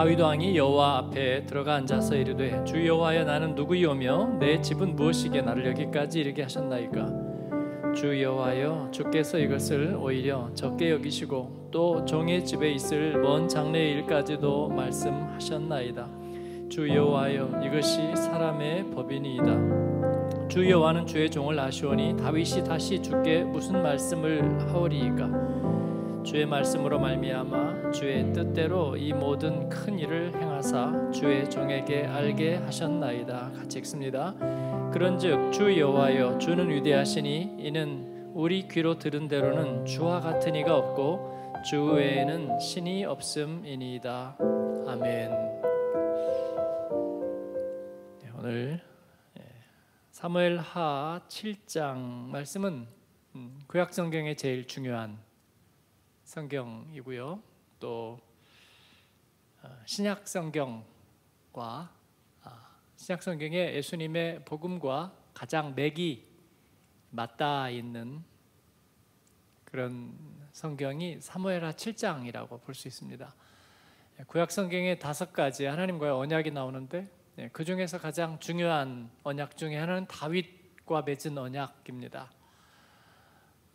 다윗 왕이 여호와 앞에 들어가 앉아서 이르되 주 여호와여 나는 누구이오며 내 집은 무엇이게 나를 여기까지 이르게 하셨나이까? 주 여호와여 주께서 이것을 오히려 적게 여기시고 또 종의 집에 있을 먼 장래의 일까지도 말씀하셨나이다. 주 여호와여 이것이 사람의 법이니이다. 주 여호와는 주의 종을 아시오니 다윗이 다시 주께 무슨 말씀을 하오리이까? 주의 말씀으로 말미암아 주의 뜻대로 이 모든 큰 일을 행하사 주의 종에게 알게 하셨나이다. 같이 읽습니다. 그런즉 주 여호와여 주는 위대하시니 이는 우리 귀로 들은 대로는 주와 같은 이가 없고 주 외에는 신이 없음이니이다. 아멘. 네, 오늘 예, 사무엘하 7장 말씀은 음, 구약 성경의 제일 중요한 성경이고요. 또 어, 신약 성경과 아, 신약 성경의 예수님의 복음과 가장 맥이 맞닿아 있는 그런 성경이 사무엘하 7장이라고 볼 수 있습니다. 구약 성경에 다섯 가지 하나님과의 언약이 나오는데 네, 그 중에서 가장 중요한 언약 중에 하나는 다윗과 맺은 언약입니다.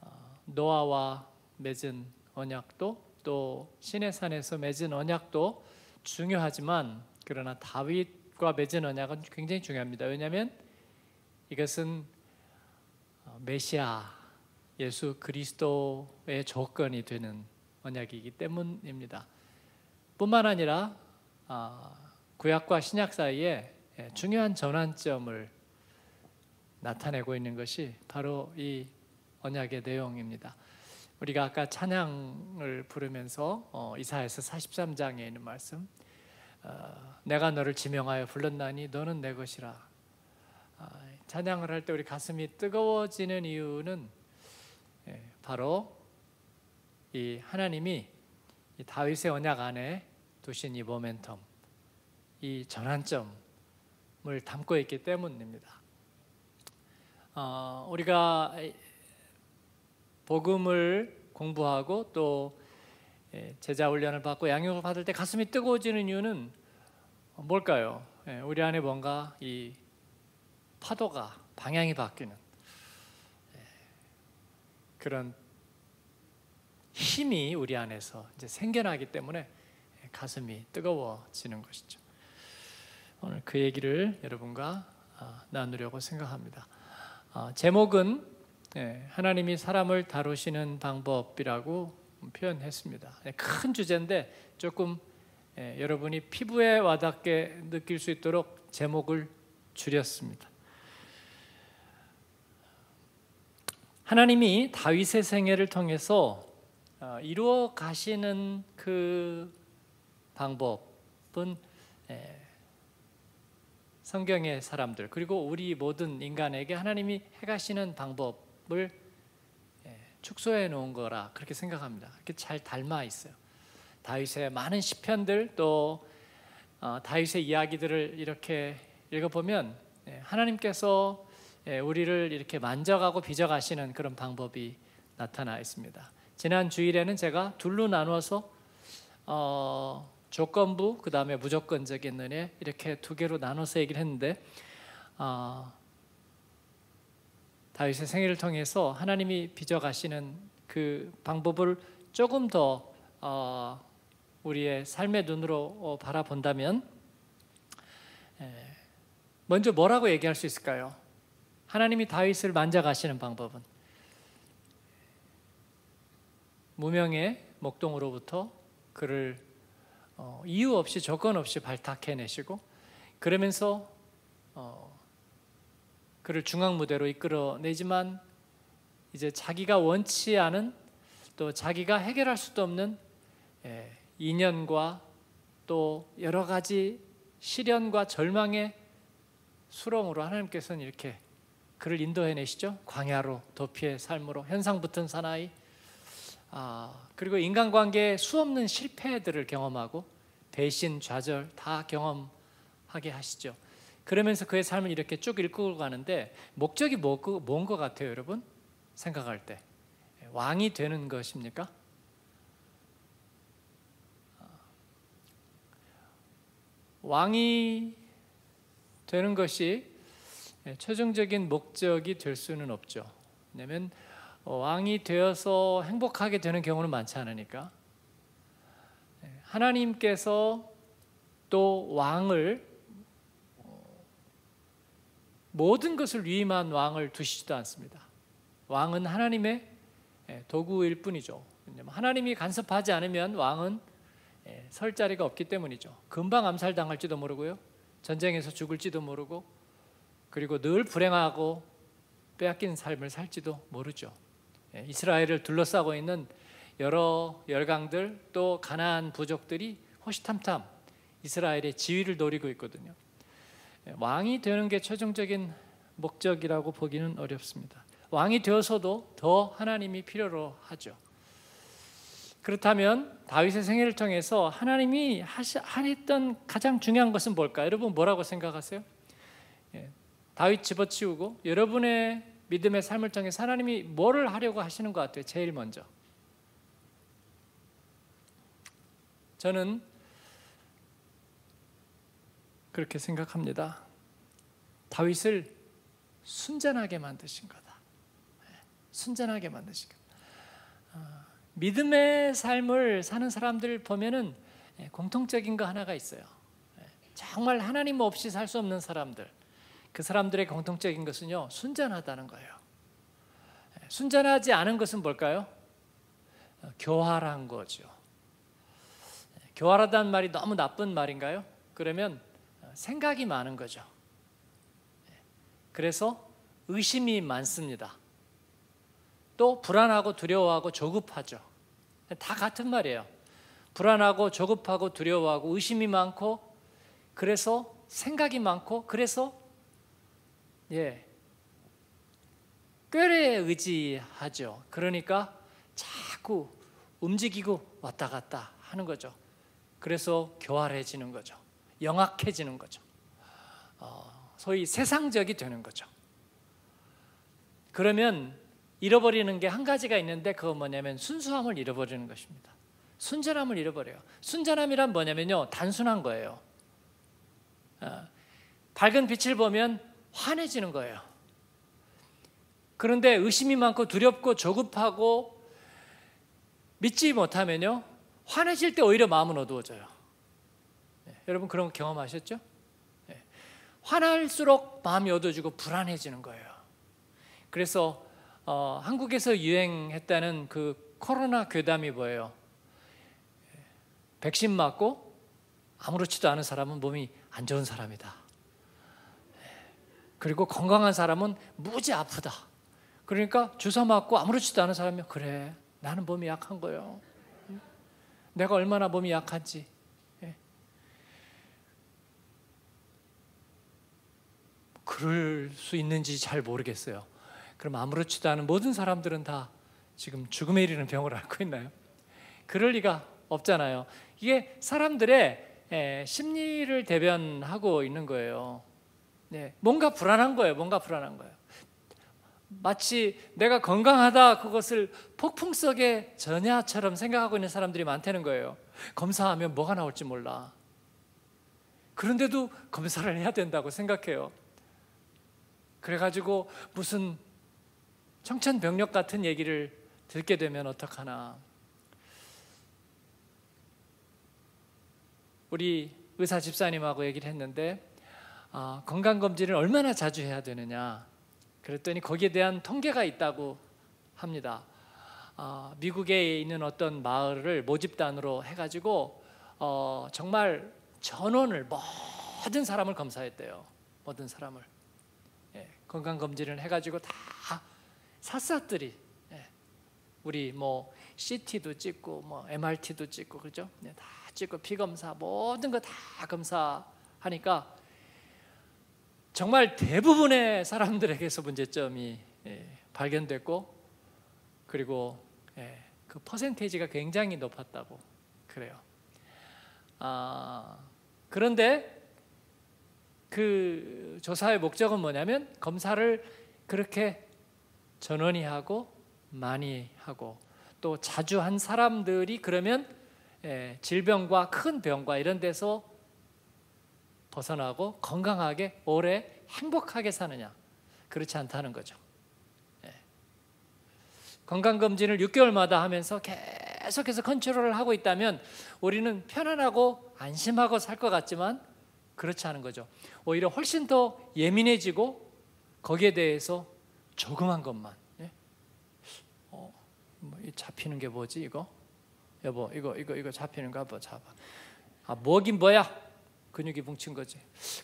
어, 노아와 맺은 언약도 또 신의 산에서 맺은 언약도 중요하지만 그러나 다윗과 맺은 언약은 굉장히 중요합니다. 왜냐하면 이것은 어, 메시아 예수 그리스도의 조건이 되는 언약이기 때문입니다. 뿐만 아니라 아, 구약과 신약 사이에 예, 중요한 전환점을 나타내고 있는 것이 바로 이 언약의 내용입니다. 우리가 아까 찬양을 부르면서 어, 이사야서 43장에 있는 말씀 어, 내가 너를 지명하여 불렀나니 너는 내 것이라 어, 찬양을 할 때 우리 가슴이 뜨거워지는 이유는 예, 바로 이 하나님이 이 다윗의 언약 안에 두신 이 모멘텀 이 전환점을 담고 있기 때문입니다. 어, 우리가 복음을 공부하고 또 예, 제자 훈련을 받고 양육을 받을 때 가슴이 뜨거워지는 이유는 뭘까요? 예, 우리 안에 뭔가 이 파도가 방향이 바뀌는 예, 그런 힘이 우리 안에서 이제 생겨나기 때문에 가슴이 뜨거워지는 것이죠. 오늘 그 얘기를 여러분과 아, 나누려고 생각합니다. 아, 제목은 예, 하나님이 사람을 다루시는 방법이라고 표현했습니다. 예, 큰 주제인데 조금 예, 여러분이 피부에 와닿게 느낄 수 있도록 제목을 줄였습니다. 하나님이 다윗의 생애를 통해서 어, 이루어 가시는 그 방법은 성경의 사람들 그리고 우리 모든 인간에게 하나님이 해가시는 방법 을 예, 축소해 놓은 거라 그렇게 생각합니다. 이렇게 잘 닮아 있어요. 다윗의 많은 시편들 또 어, 다윗의 이야기들을 이렇게 읽어보면 예, 하나님께서 예, 우리를 이렇게 만져가고 빚어가시는 그런 방법이 나타나 있습니다. 지난 주일에는 제가 둘로 나누어서 어, 조건부 그 다음에 무조건적인 은혜 이렇게 두 개로 나눠서 얘기를 했는데 어, 다윗의 생애를 통해서 하나님이 빚어가시는 그 방법을 조금 더 어, 우리의 삶의 눈으로 어, 바라본다면 먼저 뭐라고 얘기할 수 있을까요? 하나님이 다윗을 만져가시는 방법은 무명의 목동으로부터 그를 어, 이유 없이 조건 없이 발탁해내시고 그러면서 그를 중앙 무대로 이끌어내지만 이제 자기가 원치 않은 또 자기가 해결할 수도 없는 예, 인연과 또 여러 가지 시련과 절망의 수렁으로 하나님께서는 이렇게 그를 인도해내시죠. 광야로 도피의 삶으로 현상 붙은 사나이 아, 그리고 인간관계에 수없는 실패들을 경험하고 배신, 좌절 다 경험하게 하시죠. 그러면서 그의 삶을 이렇게 쭉 읽고 가는데 목적이 뭐, 뭔것 같아요, 여러분? 생각할 때 왕이 되는 것입니까? 왕이 되는 것이 최종적인 목적이 될 수는 없죠. 왜냐하면 왕이 되어서 행복하게 되는 경우는 많지 않으니까 하나님께서 또 왕을 모든 것을 위임한 왕을 두시지도 않습니다. 왕은 하나님의 도구일 뿐이죠. 하나님이 간섭하지 않으면 왕은 설 자리가 없기 때문이죠. 금방 암살당할지도 모르고요. 전쟁에서 죽을지도 모르고 그리고 늘 불행하고 빼앗긴 삶을 살지도 모르죠. 이스라엘을 둘러싸고 있는 여러 열강들 또 가나안 부족들이 호시탐탐 이스라엘의 지위를 노리고 있거든요. 왕이 되는 게 최종적인 목적이라고 보기는 어렵습니다. 왕이 되어서도 더 하나님이 필요로 하죠. 그렇다면 다윗의 생애를 통해서 하나님이 하셨던 가장 중요한 것은 뭘까? 여러분 뭐라고 생각하세요? 예, 다윗 집어치우고 여러분의 믿음의 삶을 통해서 하나님이 뭐를 하려고 하시는 것 같아요? 제일 먼저 저는 그렇게 생각합니다. 다윗을 순전하게 만드신 거다. 예, 순전하게 만드신 거. 어, 믿음의 삶을 사는 사람들 보면은 예, 공통적인 거 하나가 있어요. 예, 정말 하나님 없이 살 수 없는 사람들. 그 사람들의 공통적인 것은요 순전하다는 거예요. 순전하지 않은 것은 뭘까요? 어, 교활한 거죠. 교활하다는 말이 너무 나쁜 말인가요? 그러면 생각이 많은 거죠. 그래서 의심이 많습니다. 또 불안하고 두려워하고 조급하죠. 다 같은 말이에요. 불안하고 조급하고 두려워하고 의심이 많고 그래서 생각이 많고 그래서 예 꾀에 의지하죠. 그러니까 자꾸 움직이고 왔다 갔다 하는 거죠. 그래서 교활해지는 거죠. 영악해지는 거죠. 어, 소위 세상적이 되는 거죠. 그러면 잃어버리는 게 한 가지가 있는데 그거 뭐냐면 순수함을 잃어버리는 것입니다. 순전함을 잃어버려요. 순전함이란 뭐냐면요 단순한 거예요. 어, 밝은 빛을 보면 환해지는 거예요. 그런데 의심이 많고 두렵고 조급하고 믿지 못하면요 환해질 때 오히려 마음은 어두워져요. 여러분 그런 경험하셨죠? 네. 화날수록 마음이 어두워지고 불안해지는 거예요. 그래서 어, 한국에서 유행했다는 그 코로나 괴담이 뭐예요? 백신 맞고 아무렇지도 않은 사람은 몸이 안 좋은 사람이다. 그리고 건강한 사람은 무지 아프다. 그러니까 주사 맞고 아무렇지도 않은 사람이 그래 나는 몸이 약한 거예요. 내가 얼마나 몸이 약한지 그럴 수 있는지 잘 모르겠어요. 그럼 아무렇지도 않은 모든 사람들은 다 지금 죽음에 이르는 병을 앓고 있나요? 그럴 리가 없잖아요. 이게 사람들의 심리를 대변하고 있는 거예요. 네, 뭔가 불안한 거예요. 뭔가 불안한 거예요. 마치 내가 건강하다 그것을 폭풍 속의 전야처럼 생각하고 있는 사람들이 많다는 거예요. 검사하면 뭐가 나올지 몰라. 그런데도 검사를 해야 된다고 생각해요. 그래가지고 무슨 청천벽력 같은 얘기를 듣게 되면 어떡하나. 우리 의사 집사님하고 얘기를 했는데 아, 건강 검진을 얼마나 자주 해야 되느냐. 그랬더니 거기에 대한 통계가 있다고 합니다. 아, 미국에 있는 어떤 마을을 모집단으로 해가지고 어, 정말 전원을 모든 사람을 검사했대요. 모든 사람을. 건강 검진을 해가지고 다 샅샅들이 예, 우리 뭐 CT도 찍고 뭐 MRT도 찍고 그죠? 네, 다 찍고 피 검사 모든 거 다 검사하니까 정말 대부분의 사람들에게서 문제점이 예, 발견됐고 그리고 예, 그 퍼센테이지가 굉장히 높았다고 그래요. 아, 그런데 그 조사의 목적은 뭐냐면 검사를 그렇게 전원이 하고 많이 하고 또 자주 한 사람들이 그러면 예, 질병과 큰 병과 이런 데서 벗어나고 건강하게 오래 행복하게 사느냐? 그렇지 않다는 거죠. 예. 건강검진을 6개월마다 하면서 계속해서 컨트롤을 하고 있다면 우리는 편안하고 안심하고 살 것 같지만 그렇지 않은 거죠. 오히려 훨씬 더 예민해지고 거기에 대해서 조그만 것만 예? 어, 뭐 잡히는 게 뭐지 이거? 여보 이거 이거 이거 잡히는 거 한번 잡아. 아 뭐긴 뭐야? 근육이 뭉친 거지.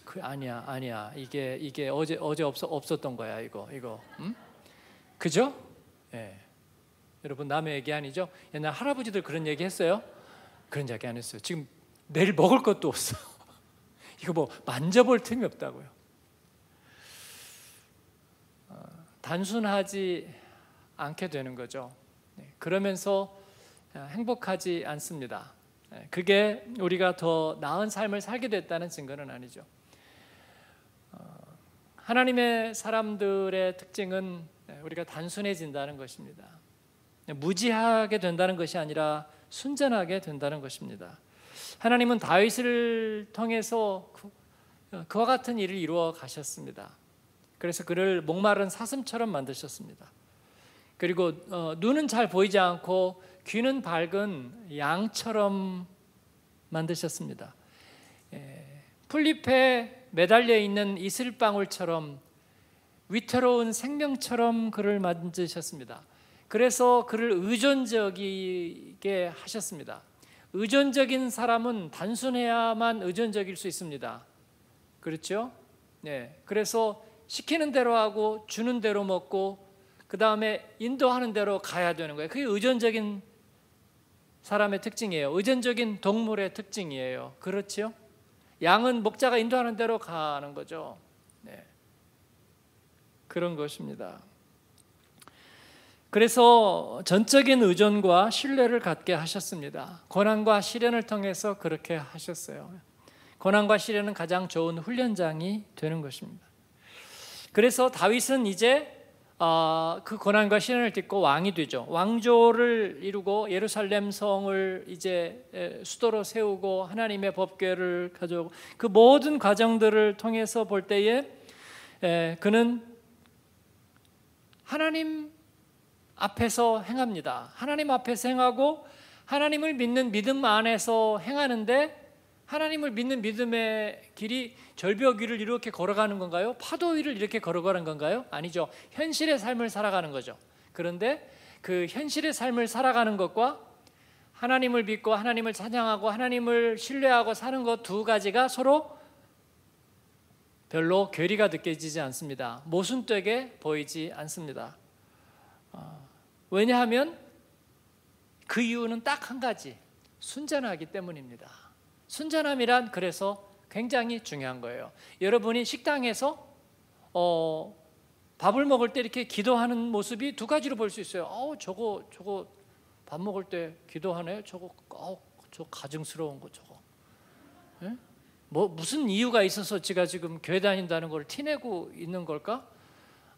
그 아니야 아니야 이게 이게 어제 어제 없어 없었던 거야 이거 이거. 음? 그죠? 예. 여러분 남의 얘기 아니죠? 옛날 할아버지들 그런 얘기 했어요? 그런 얘기 안 했어요. 지금 내일 먹을 것도 없어. 이거 뭐 만져볼 틈이 없다고요. 어, 단순하지 않게 되는 거죠. 네, 그러면서 어, 행복하지 않습니다. 네, 그게 우리가 더 나은 삶을 살게 됐다는 증거는 아니죠. 어, 하나님의 사람들의 특징은 네, 우리가 단순해진다는 것입니다. 무지하게 된다는 것이 아니라 순전하게 된다는 것입니다. 하나님은 다윗을 통해서 그, 그와 같은 일을 이루어 가셨습니다. 그래서 그를 목마른 사슴처럼 만드셨습니다. 그리고 어, 눈은 잘 보이지 않고 귀는 밝은 양처럼 만드셨습니다. 예, 풀잎에 매달려 있는 이슬방울처럼 위태로운 생명처럼 그를 만드셨습니다. 그래서 그를 의존적이게 하셨습니다. 의존적인 사람은 단순해야만 의존적일 수 있습니다. 그렇죠? 네. 그래서 시키는 대로 하고 주는 대로 먹고 그 다음에 인도하는 대로 가야 되는 거예요. 그게 의존적인 사람의 특징이에요. 의존적인 동물의 특징이에요. 그렇죠? 양은 목자가 인도하는 대로 가는 거죠. 네. 그런 것입니다. 그래서 전적인 의존과 신뢰를 갖게 하셨습니다. 고난과 시련을 통해서 그렇게 하셨어요. 고난과 시련은 가장 좋은 훈련장이 되는 것입니다. 그래서 다윗은 이제 어, 그 고난과 시련을 딛고 왕이 되죠. 왕조를 이루고 예루살렘 성을 이제 수도로 세우고 하나님의 법궤를 가져오고 그 모든 과정들을 통해서 볼 때에 그는 하나님 앞에서 행합니다. 하나님 앞에서 행하고 하나님을 믿는 믿음 안에서 행하는데 하나님을 믿는 믿음의 길이 절벽 위를 이렇게 걸어가는 건가요? 파도 위를 이렇게 걸어가는 건가요? 아니죠. 현실의 삶을 살아가는 거죠. 그런데 그 현실의 삶을 살아가는 것과 하나님을 믿고 하나님을 찬양하고 하나님을 신뢰하고 사는 것 두 가지가 서로 별로 괴리가 느껴지지 않습니다. 모순되게 보이지 않습니다. 왜냐하면 그 이유는 딱 한 가지 순전하기 때문입니다. 순전함이란 그래서 굉장히 중요한 거예요. 여러분이 식당에서 어, 밥을 먹을 때 이렇게 기도하는 모습이 두 가지로 볼 수 있어요. 어, 저거 저거 밥 먹을 때 기도하네. 저거 어, 저 가증스러운 거 저거. 예? 뭐 무슨 이유가 있어서 제가 지금 교회 다닌다는 걸 티내고 있는 걸까?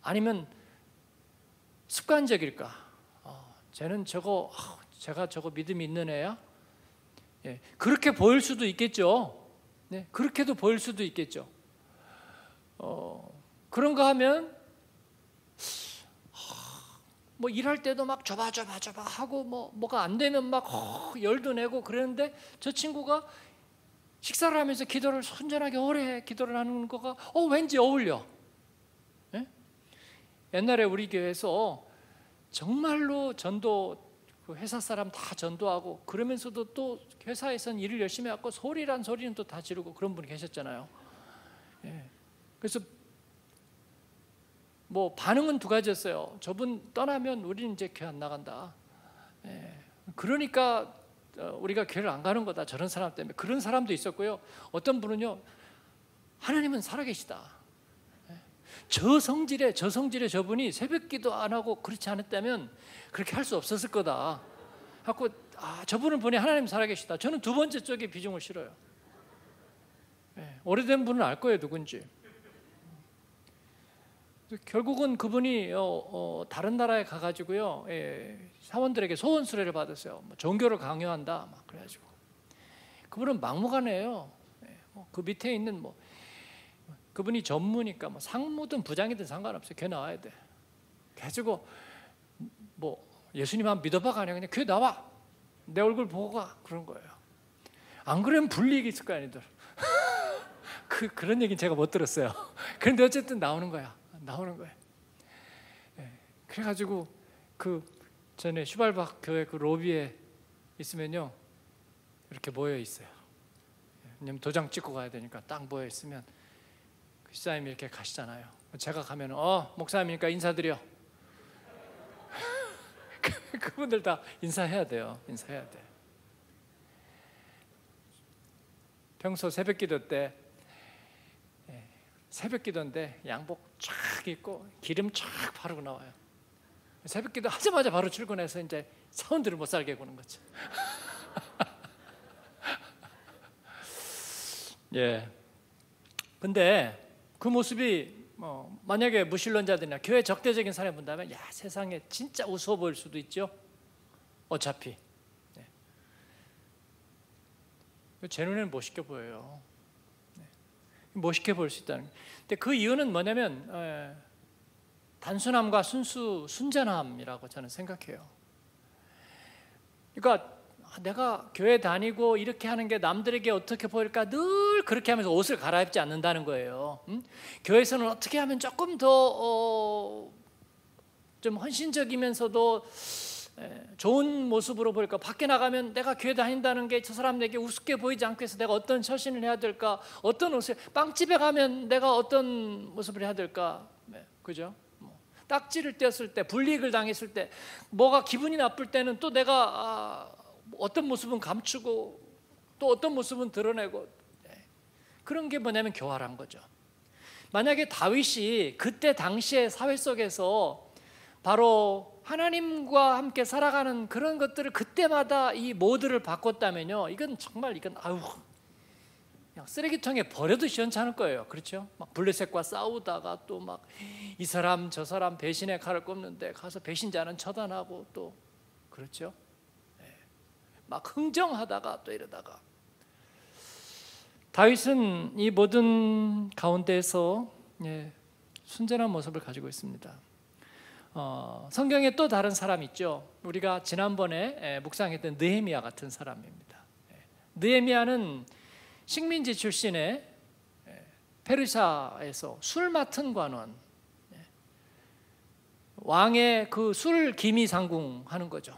아니면 습관적일까? 쟤는 저거 제가 저거 믿음이 있는 애야? 예, 그렇게 보일 수도 있겠죠. 네, 그렇게도 보일 수도 있겠죠. 어, 그런가 하면 뭐 일할 때도 막 저봐 하고 뭐 뭐가 안 되면 막 어, 열도 내고 그러는데 저 친구가 식사를 하면서 기도를 순전하게 오래 기도를 하는 거가 어 왠지 어울려. 예? 옛날에 우리 교회에서 정말로 전도 그 회사 사람 다 전도하고 그러면서도 또 회사에선 일을 열심히 하고 소리란 소리는 또 다 지르고 그런 분이 계셨잖아요. 예. 그래서 뭐 반응은 두 가지였어요. 저분 떠나면 우리는 이제 교회 안 나간다. 예. 그러니까 어, 우리가 교회를 안 가는 거다. 저런 사람 때문에 그런 사람도 있었고요. 어떤 분은요, 하나님은 살아계시다. 저 성질의 저 성질의 저분이 새벽기도 안 하고 그렇지 않았다면 그렇게 할 수 없었을 거다. 하고 아 저분을 보니 하나님 살아계시다. 저는 두 번째 쪽에 비중을 실어요. 네, 오래된 분은 알 거예요 누군지. 결국은 그분이 어, 어, 다른 나라에 가가지고요 예, 사원들에게 소원 수레를 받았어요. 뭐 종교를 강요한다 막 그래가지고 그분은 막무가내예요. 예, 뭐 그 밑에 있는 뭐 그분이 전무니까 뭐 상무든 부장이든 상관없어요. 교회 나와야 돼. 가지고 뭐 예수님만 믿어봐가 아니라 그냥 교회 나와. 내 얼굴 보고 가. 그런 거예요. 안 그러면 불리익이 있을 거 아니들. 그, 그런 얘기는 제가 못 들었어요. 그런데 어쨌든 나오는 거야. 나오는 거예요. 네. 그래가지고 그 전에 슈발박 교회 그 로비에 있으면요. 이렇게 모여 있어요. 왜냐면 도장 찍고 가야 되니까 딱 모여 있으면 그 시사님이 이렇게 가시잖아요. 제가 가면 어 목사님이니까 인사드려. 그분들 다 인사해야 돼요. 인사해야 돼. 평소 새벽기도 때 예, 새벽기도인데 양복 쫙 입고 기름 쫙 바르고 나와요. 새벽기도 하자마자 바로 출근해서 이제 사원들을 못 살게 구는 거죠. 예. 근데 그 모습이 뭐 만약에 무신론자들이나 교회 적대적인 사람이 본다면 야 세상에 진짜 우스워 보일 수도 있죠. 어차피 네. 제 눈에는 멋있게 보여요. 네. 멋있게 보일 수 있다는. 근데 그 이유는 뭐냐면 에, 단순함과 순수 순전함이라고 저는 생각해요. 그러니까 내가 교회 다니고 이렇게 하는 게 남들에게 어떻게 보일까 늘 그렇게 하면서 옷을 갈아입지 않는다는 거예요. 음? 교회에서는 어떻게 하면 조금 더좀 어, 헌신적이면서도 좋은 모습으로 보일까? 밖에 나가면 내가 교회 다닌다는 게 저 사람에게 우습게 보이지 않고 해서 내가 어떤 처신을 해야 될까? 어떤 옷을 빵집에 가면 내가 어떤 모습을 해야 될까? 네, 그죠? 뭐, 딱지를 떼었을 때, 불이익을 당했을 때, 뭐가 기분이 나쁠 때는 또 내가 아, 어떤 모습은 감추고 또 어떤 모습은 드러내고 네. 그런 게 뭐냐면 교활한 거죠. 만약에 다윗이 그때 당시의 사회 속에서 바로 하나님과 함께 살아가는 그런 것들을 그때마다 이 모드를 바꿨다면요, 이건 정말 이건 아유 그냥 쓰레기통에 버려도 시원찮을 거예요. 그렇죠? 막 블레셋과 싸우다가 또 막 이 사람 저 사람 배신의 칼을 꼽는데 가서 배신자는 처단하고 또 그렇죠? 막 흥정하다가 또 이러다가 다윗은 이 모든 가운데서 예, 순전한 모습을 가지고 있습니다. 어, 성경에 또 다른 사람 있죠. 우리가 지난번에 예, 묵상했던 느헤미야 같은 사람입니다. 예, 느헤미야는 식민지 출신의 예, 페르시아에서 술 맡은 관원, 예, 왕의 그 술 기미 상궁하는 거죠.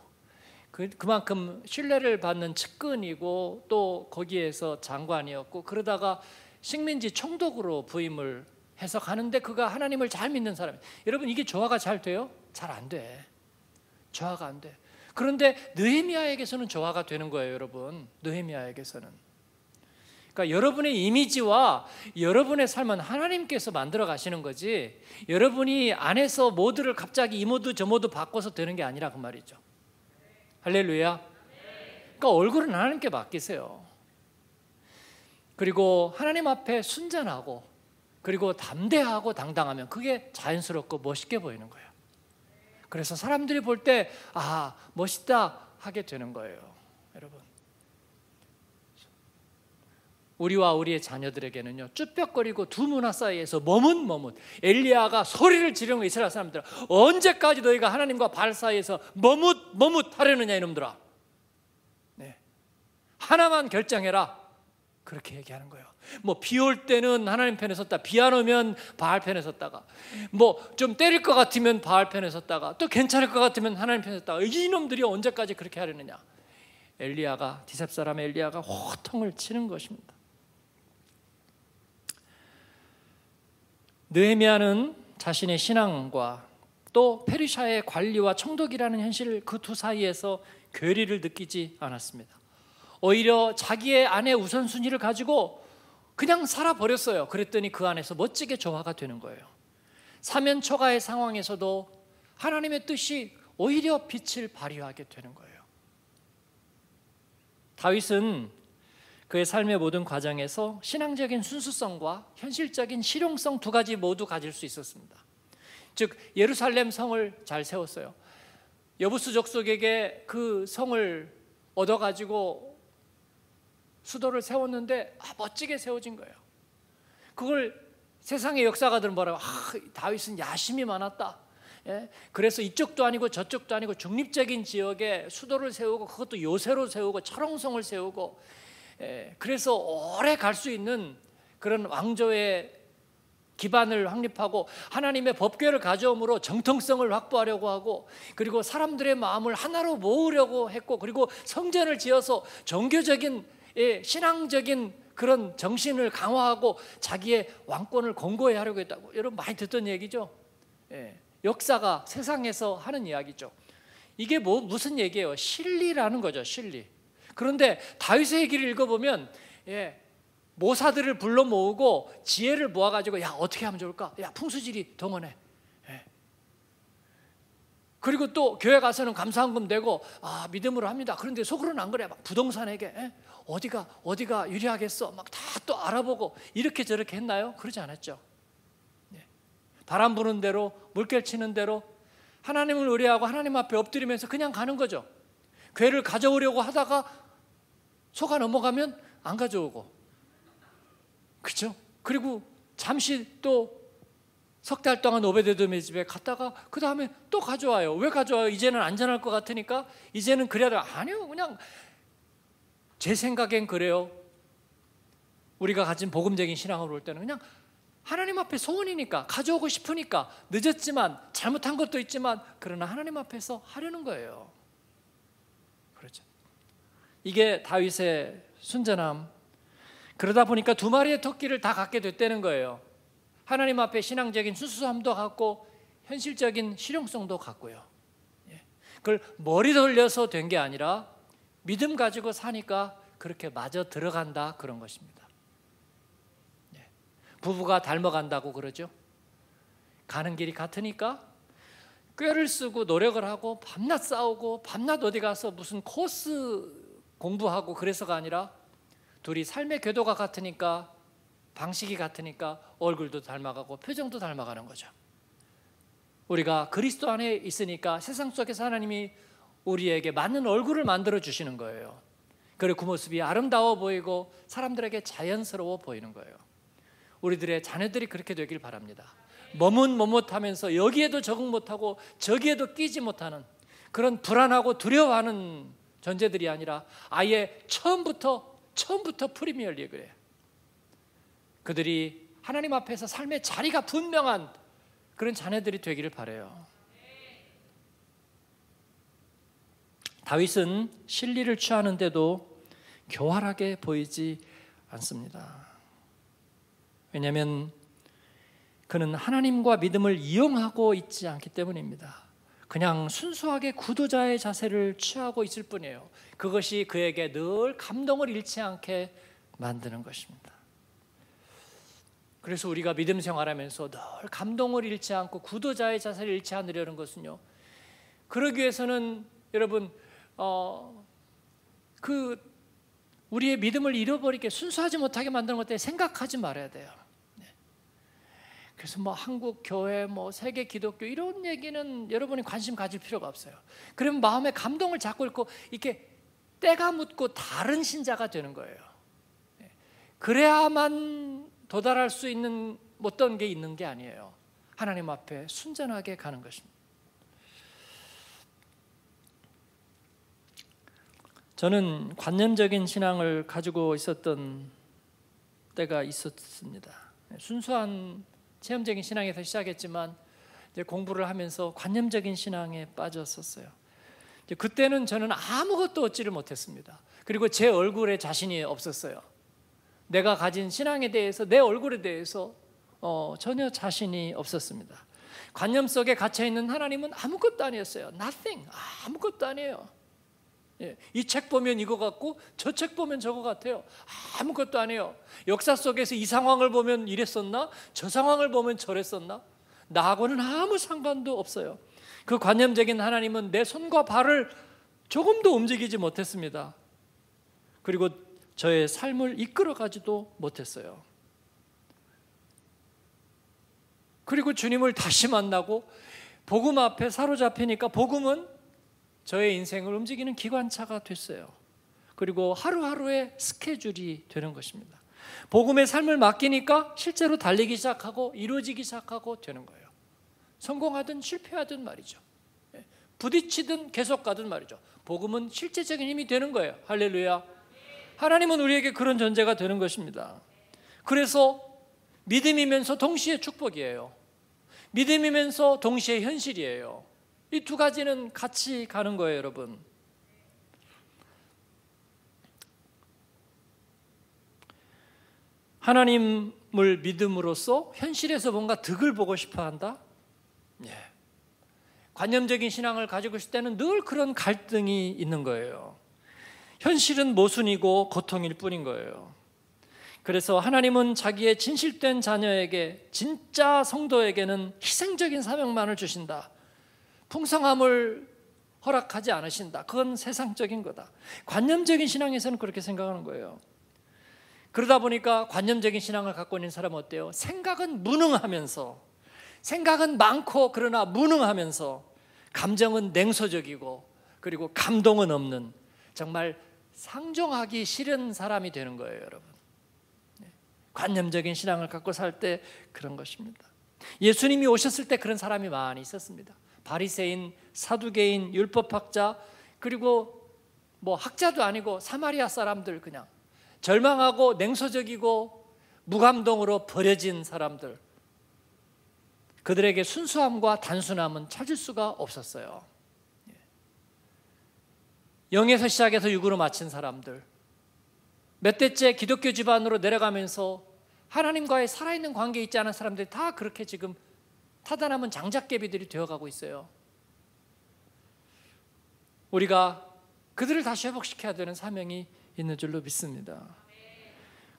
그, 그만큼 신뢰를 받는 측근이고 또 거기에서 장관이었고 그러다가 식민지 총독으로 부임을 해서 가는데 그가 하나님을 잘 믿는 사람이 여러분 이게 조화가 잘 돼요? 잘 안 돼. 조화가 안 돼. 그런데 느헤미야에게서는 조화가 되는 거예요, 여러분. 느헤미야에게서는. 그러니까 여러분의 이미지와 여러분의 삶은 하나님께서 만들어 가시는 거지. 여러분이 안에서 모두를 갑자기 이 모드 저 모드 바꿔서 되는 게 아니라 그 말이죠. 할렐루야. 그러니까 얼굴은 하나님께 맡기세요. 그리고 하나님 앞에 순전하고 그리고 담대하고 당당하면 그게 자연스럽고 멋있게 보이는 거예요. 그래서 사람들이 볼 때 아, 멋있다 하게 되는 거예요. 여러분. 우리와 우리의 자녀들에게는요 쭈뼛거리고 두 문화 사이에서 머뭇머뭇 엘리야가 소리를 지르는 이스라엘 사람들 언제까지 너희가 하나님과 발 사이에서 머뭇머뭇 하려느냐 이놈들아? 네. 하나만 결정해라. 그렇게 얘기하는 거예요. 뭐 비 올 때는 하나님 편에 섰다 비 안 오면 바알 편에 섰다가 뭐 좀 때릴 것 같으면 바알 편에 섰다가 또 괜찮을 것 같으면 하나님 편에 섰다가 이놈들이 언제까지 그렇게 하려느냐? 엘리야가 디셉 사람 엘리야가 호통을 치는 것입니다 느헤미야는 자신의 신앙과 또 페르시아의 관리와 총독이라는 현실 그 두 사이에서 괴리를 느끼지 않았습니다. 오히려 자기의 안의 우선순위를 가지고 그냥 살아버렸어요. 그랬더니 그 안에서 멋지게 조화가 되는 거예요. 사면초가의 상황에서도 하나님의 뜻이 오히려 빛을 발휘하게 되는 거예요. 다윗은 그의 삶의 모든 과정에서 신앙적인 순수성과 현실적인 실용성 두 가지 모두 가질 수 있었습니다. 즉 예루살렘 성을 잘 세웠어요. 여부수 족 속에게 그 성을 얻어 가지고 수도를 세웠는데 아, 멋지게 세워진 거예요. 그걸 세상의 역사가들은 뭐라고? 아, 다윗은 야심이 많았다. 예? 그래서 이쪽도 아니고 저쪽도 아니고 중립적인 지역에 수도를 세우고 그것도 요새로 세우고 철옹성을 세우고 예, 그래서 오래 갈 수 있는 그런 왕조의 기반을 확립하고 하나님의 법궤를 가져옴으로 정통성을 확보하려고 하고 그리고 사람들의 마음을 하나로 모으려고 했고 그리고 성전을 지어서 종교적인 예, 신앙적인 그런 정신을 강화하고 자기의 왕권을 공고히 하려고 했다고 여러분 많이 듣던 얘기죠. 예, 역사가 세상에서 하는 이야기죠. 이게 뭐 무슨 얘기예요? 실리라는 거죠. 실리. 그런데 다윗의 얘기를 읽어보면 예, 모사들을 불러 모으고 지혜를 모아가지고 야 어떻게 하면 좋을까? 야 풍수지리 동원해. 예. 그리고 또 교회 가서는 감사한금 내고 아 믿음으로 합니다. 그런데 속으로는 안 그래. 막 부동산에게 예? 어디가 어디가 유리하겠어. 막 다 또 알아보고 이렇게 저렇게 했나요? 그러지 않았죠. 예. 바람 부는 대로 물결 치는 대로 하나님을 의뢰하고 하나님 앞에 엎드리면서 그냥 가는 거죠. 괴를 가져오려고 하다가 속아 넘어가면 안 가져오고 그죠? 그리고 잠시 또 석 달 동안 오베데돔의 집에 갔다가 그 다음에 또 가져와요. 왜 가져와요? 이제는 안전할 것 같으니까 이제는 그래야 돼. 아니요, 그냥 제 생각엔 그래요. 우리가 가진 복음적인 신앙으로 볼 때는 그냥 하나님 앞에 소원이니까 가져오고 싶으니까 늦었지만 잘못한 것도 있지만 그러나 하나님 앞에서 하려는 거예요. 이게 다윗의 순전함 그러다 보니까 두 마리의 토끼를 다 갖게 됐다는 거예요. 하나님 앞에 신앙적인 수수함도 갖고 현실적인 실용성도 갖고요. 예. 그걸 머리 돌려서 된 게 아니라 믿음 가지고 사니까 그렇게 마저 들어간다 그런 것입니다. 예. 부부가 닮아간다고 그러죠. 가는 길이 같으니까 꾀를 쓰고 노력을 하고 밤낮 싸우고 밤낮 어디 가서 무슨 코스 공부하고 그래서가 아니라 둘이 삶의 궤도가 같으니까 방식이 같으니까 얼굴도 닮아가고 표정도 닮아가는 거죠. 우리가 그리스도 안에 있으니까 세상 속에서 하나님이 우리에게 맞는 얼굴을 만들어 주시는 거예요. 그리고 그 모습이 아름다워 보이고 사람들에게 자연스러워 보이는 거예요. 우리들의 자녀들이 그렇게 되길 바랍니다. 머뭇머뭇하면서 여기에도 적응 못하고 저기에도 끼지 못하는 그런 불안하고 두려워하는 존재들이 아니라 아예 처음부터 처음부터 프리미어 리그래요. 그들이 하나님 앞에서 삶의 자리가 분명한 그런 자녀들이 되기를 바래요. 다윗은 실리를 취하는데도 교활하게 보이지 않습니다. 왜냐하면 그는 하나님과 믿음을 이용하고 있지 않기 때문입니다. 그냥 순수하게 구도자의 자세를 취하고 있을 뿐이에요. 그것이 그에게 늘 감동을 잃지 않게 만드는 것입니다. 그래서 우리가 믿음 생활하면서 늘 감동을 잃지 않고 구도자의 자세를 잃지 않으려는 것은요. 그러기 위해서는 여러분 어, 그 우리의 믿음을 잃어버리게 순수하지 못하게 만드는 것들 생각하지 말아야 돼요. 그래서 뭐 한국 교회, 뭐 세계 기독교 이런 얘기는 여러분이 관심 가질 필요가 없어요. 그러면 마음에 감동을 잡고 있고 이렇게 때가 묻고 다른 신자가 되는 거예요. 예. 그래야만 도달할 수 있는 어떤 게 있는 게 아니에요. 하나님 앞에 순전하게 가는 것입니다. 저는 관념적인 신앙을 가지고 있었던 때가 있었습니다. 순수한 체험적인 신앙에서 시작했지만 이제 공부를 하면서 관념적인 신앙에 빠졌었어요. 그때는 저는 아무것도 얻지를 못했습니다. 그리고 제 얼굴에 자신이 없었어요. 내가 가진 신앙에 대해서 내 얼굴에 대해서 어, 전혀 자신이 없었습니다. 관념 속에 갇혀 있는 하나님은 아무것도 아니었어요. Nothing. 아무것도 아니에요. 예, 이 책 보면 이거 같고 저 책 보면 저거 같아요. 아무것도 아니에요. 역사 속에서 이 상황을 보면 이랬었나? 저 상황을 보면 저랬었나? 나하고는 아무 상관도 없어요. 그 관념적인 하나님은 내 손과 발을 조금도 움직이지 못했습니다. 그리고 저의 삶을 이끌어가지도 못했어요. 그리고 주님을 다시 만나고 복음 앞에 사로잡히니까 복음은 저의 인생을 움직이는 기관차가 됐어요. 그리고 하루하루의 스케줄이 되는 것입니다. 복음의 삶을 맡기니까 실제로 달리기 시작하고 이루어지기 시작하고 되는 거예요. 성공하든 실패하든 말이죠. 예. 부딪히든 계속 가든 말이죠. 복음은 실제적인 힘이 되는 거예요. 할렐루야. 하나님은 우리에게 그런 존재가 되는 것입니다. 그래서 믿음이면서 동시에 축복이에요. 믿음이면서 동시에 현실이에요. 이 두 가지는 같이 가는 거예요, 여러분. 하나님을 믿음으로써 현실에서 뭔가 득을 보고 싶어 한다? 예. 관념적인 신앙을 가지고 있을 때는 늘 그런 갈등이 있는 거예요. 현실은 모순이고 고통일 뿐인 거예요. 그래서 하나님은 자기의 진실된 자녀에게 진짜 성도에게는 희생적인 사명만을 주신다. 풍성함을 허락하지 않으신다. 그건 세상적인 거다. 관념적인 신앙에서는 그렇게 생각하는 거예요. 그러다 보니까 관념적인 신앙을 갖고 있는 사람은 어때요? 생각은 무능하면서 생각은 많고 그러나 무능하면서 감정은 냉소적이고 그리고 감동은 없는 정말 상종하기 싫은 사람이 되는 거예요, 여러분. 네. 관념적인 신앙을 갖고 살 때 그런 것입니다. 예수님이 오셨을 때 그런 사람이 많이 있었습니다. 바리새인, 사두개인, 율법학자 그리고 뭐 학자도 아니고 사마리아 사람들 그냥 절망하고 냉소적이고 무감동으로 버려진 사람들 그들에게 순수함과 단순함은 찾을 수가 없었어요. 예. 영에서 시작해서 육으로 마친 사람들 몇 대째 기독교 집안으로 내려가면서 하나님과의 살아있는 관계 있지 않은 사람들이 다 그렇게 지금 타다남은 장작개비들이 되어가고 있어요. 우리가 그들을 다시 회복시켜야 되는 사명이 있는 줄로 믿습니다.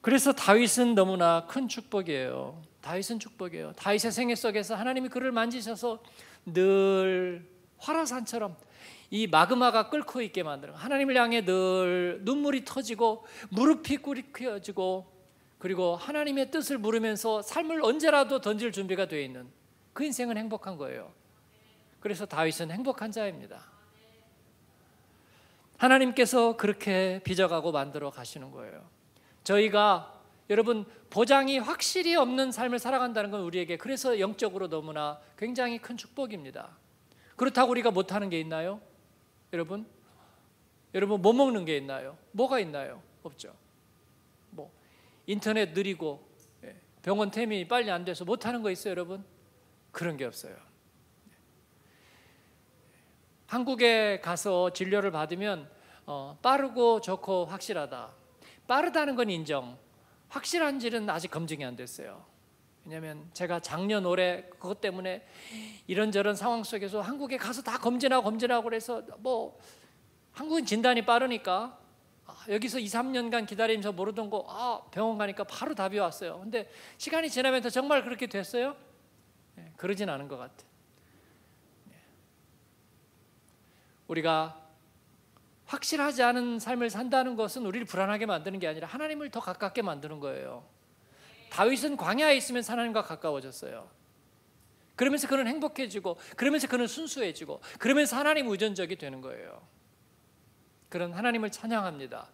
그래서 다윗은 너무나 큰 축복이에요. 다윗은 축복이에요. 다윗의 생애 속에서 하나님이 그를 만지셔서 늘 화라산처럼 이 마그마가 끓고 있게 만들어 하나님을 향해 늘 눈물이 터지고 무릎이 꿇혀지고 그리고 하나님의 뜻을 물으면서 삶을 언제라도 던질 준비가 되어 있는 그 인생은 행복한 거예요. 그래서 다윗은 행복한 자입니다. 하나님께서 그렇게 빚어가고 만들어 가시는 거예요. 저희가 여러분 보장이 확실히 없는 삶을 살아간다는 건 우리에게 그래서 영적으로 너무나 굉장히 큰 축복입니다. 그렇다고 우리가 못하는 게 있나요? 여러분, 여러분 뭐 먹는 게 있나요? 뭐가 있나요? 없죠. 뭐 인터넷 느리고 예, 병원 템이 빨리 안 돼서 못하는 거 있어요, 여러분? 그런 게 없어요. 한국에 가서 진료를 받으면 어, 빠르고 좋고 확실하다. 빠르다는 건 인정. 확실한지는 아직 검증이 안 됐어요. 왜냐하면 제가 작년 올해 그것 때문에 이런저런 상황 속에서 한국에 가서 다 검진하고 검진하고 그래서 뭐 한국은 진단이 빠르니까 아, 여기서 2, 3년간 기다리면서 모르던 거 아, 병원 가니까 바로 답이 왔어요. 근데 시간이 지나면서 정말 그렇게 됐어요? 네, 그러진 않은 것 같아요. 우리가 확실하지 않은 삶을 산다는 것은 우리를 불안하게 만드는 게 아니라 하나님을 더 가깝게 만드는 거예요. 다윗은 광야에 있으면 하나님과 가까워졌어요. 그러면서 그는 행복해지고, 그러면서 그는 순수해지고, 그러면서 하나님 의존적이 되는 거예요. 그런 하나님을 찬양합니다.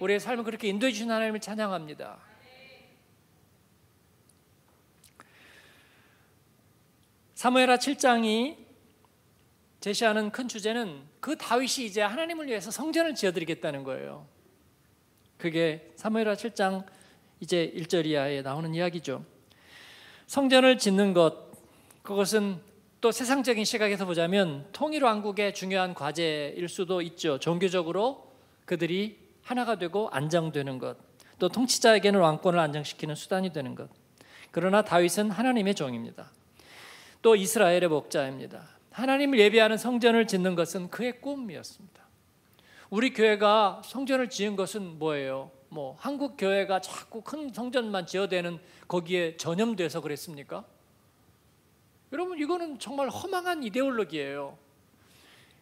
우리의 삶을 그렇게 인도해 주신 하나님을 찬양합니다. 사무엘하 7장이 제시하는 큰 주제는 그 다윗이 이제 하나님을 위해서 성전을 지어드리겠다는 거예요. 그게 사무엘하 7장 이제 1절 이하에 나오는 이야기죠. 성전을 짓는 것 그것은 또 세상적인 시각에서 보자면 통일 왕국의 중요한 과제일 수도 있죠. 종교적으로 그들이 하나가 되고 안정되는 것, 또 통치자에게는 왕권을 안정시키는 수단이 되는 것. 그러나 다윗은 하나님의 종입니다. 또 이스라엘의 목자입니다. 하나님을 예배하는 성전을 짓는 것은 그의 꿈이었습니다. 우리 교회가 성전을 지은 것은 뭐예요? 뭐 한국 교회가 자꾸 큰 성전만 지어대는 거기에 전염돼서 그랬습니까? 여러분 이거는 정말 허망한 이데올로기예요.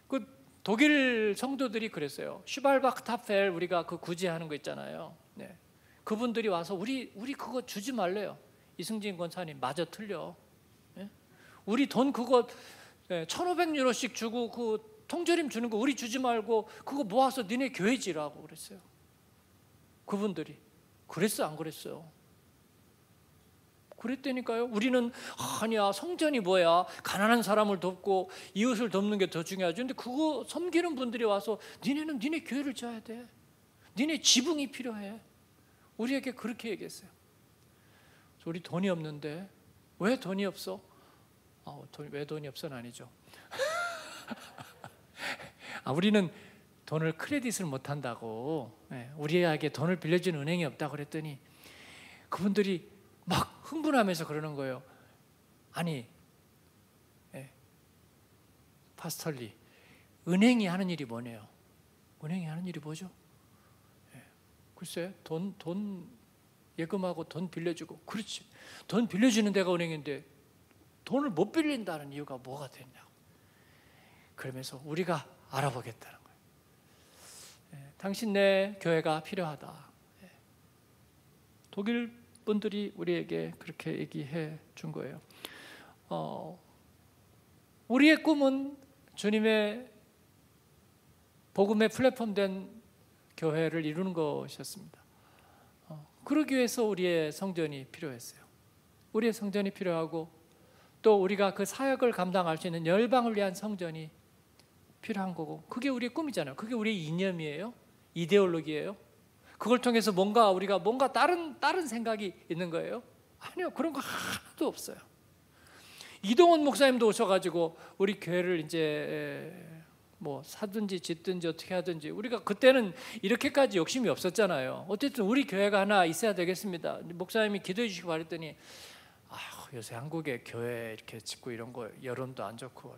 그 독일 성도들이 그랬어요. 슈발바크타펠 우리가 그 구제하는 거 있잖아요. 네. 그분들이 와서 우리 우리 그거 주지 말래요. 이승진 권사님 맞아 틀려. 네? 우리 돈 그거 1,500유로씩 예, 주고 그 통조림 주는 거 우리 주지 말고 그거 모아서 니네 교회 지라고 그랬어요. 그분들이 그랬어 안 그랬어요? 그랬다니까요. 우리는 아니야 성전이 뭐야 가난한 사람을 돕고 이웃을 돕는 게 더 중요하죠. 근데 그거 섬기는 분들이 와서 니네는 니네 교회를 져야 돼. 니네 지붕이 필요해. 우리에게 그렇게 얘기했어요. 우리 돈이 없는데 왜 돈이 없어? 아, 돈, 왜 돈이 없어는 아니죠. 아, 우리는 돈을 크레딧을 못 한다고 네, 우리에게 돈을 빌려준 은행이 없다고 그랬더니 그분들이 막 흥분하면서 그러는 거예요. 아니, 예, 파스털리, 은행이 하는 일이 뭐네요? 은행이 하는 일이 뭐죠? 예, 글쎄, 돈, 돈 예금하고 돈 빌려주고, 그렇지. 돈 빌려주는 데가 은행인데 돈을 못 빌린다는 이유가 뭐가 됐냐고. 그러면서 우리가 알아보겠다는 거예요. 예, 당신 내 교회가 필요하다. 예. 독일 분들이 우리에게 그렇게 얘기해 준 거예요. 어, 우리의 꿈은 주님의 복음의 플랫폼 된 교회를 이루는 것이었습니다. 어, 그러기 위해서 우리의 성전이 필요했어요. 우리의 성전이 필요하고 또 우리가 그 사역을 감당할 수 있는 열방을 위한 성전이 필요한 거고 그게 우리의 꿈이잖아요. 그게 우리의 이념이에요. 이데올로기예요. 그걸 통해서 뭔가 우리가 뭔가 다른 다른 생각이 있는 거예요? 아니요. 그런 거 하나도 없어요. 이동원 목사님도 오셔 가지고 우리 교회를 이제 뭐 사든지 짓든지 어떻게 하든지 우리가 그때는 이렇게까지 욕심이 없었잖아요. 어쨌든 우리 교회가 하나 있어야 되겠습니다. 목사님이 기도해 주시고 말했더니 아 요새 한국에 교회 이렇게 짓고 이런 거 여론도 안 좋고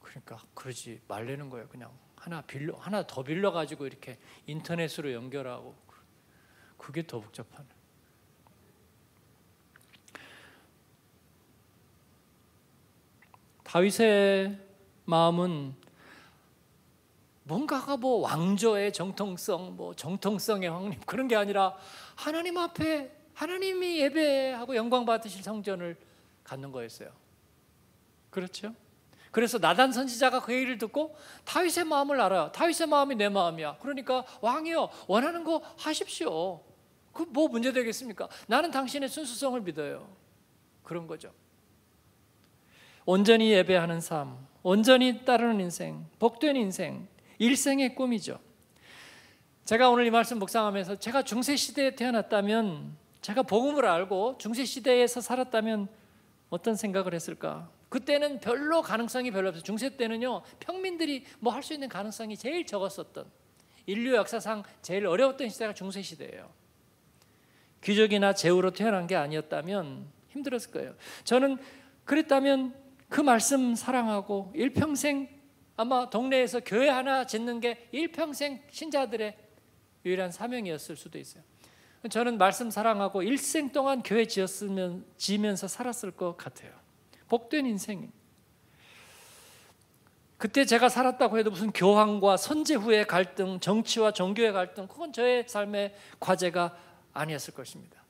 그러니까 그러지 말라는 거예요. 그냥 하나 빌려 하나 더 빌려 가지고 이렇게 인터넷으로 연결하고 그게 더 복잡하네. 다윗의 마음은 뭔가가 뭐 왕조의 정통성, 뭐 정통성의 왕님 그런 게 아니라 하나님 앞에 하나님이 예배하고 영광 받으실 성전을 갖는 거였어요. 그렇죠? 그래서 나단 선지자가 그 얘기를 듣고 다윗의 마음을 알아요. 다윗의 마음이 내 마음이야. 그러니까 왕이요 원하는 거 하십시오. 그 뭐 문제 되겠습니까? 나는 당신의 순수성을 믿어요. 그런 거죠. 온전히 예배하는 삶, 온전히 따르는 인생, 복된 인생, 일생의 꿈이죠. 제가 오늘 이 말씀 묵상하면서 제가 중세 시대에 태어났다면 제가 복음을 알고 중세 시대에서 살았다면 어떤 생각을 했을까? 그때는 별로 가능성이 별로 없어요. 중세 때는요, 평민들이 뭐 할 수 있는 가능성이 제일 적었었던 인류 역사상 제일 어려웠던 시대가 중세 시대예요. 귀족이나 제후로 태어난 게 아니었다면 힘들었을 거예요. 저는 그랬다면 그 말씀 사랑하고 일평생 아마 동네에서 교회 하나 짓는 게 일평생 신자들의 유일한 사명이었을 수도 있어요. 저는 말씀 사랑하고 일생 동안 교회 지었으면 지면서 살았을 것 같아요. 복된 인생. 그때 제가 살았다고 해도 무슨 교황과 선제 후의 갈등, 정치와 종교의 갈등, 그건 저의 삶의 과제가 아니었을 것입니다.